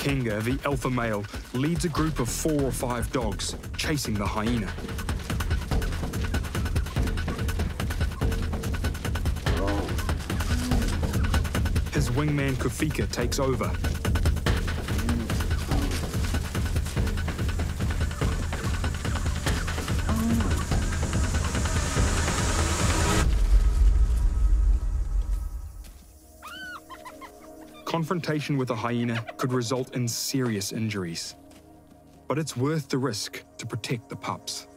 Makenga, the alpha male, leads a group of four or five dogs chasing the hyena. His wingman Kufika takes over. Confrontation with a hyena could result in serious injuries. But it's worth the risk to protect the pups.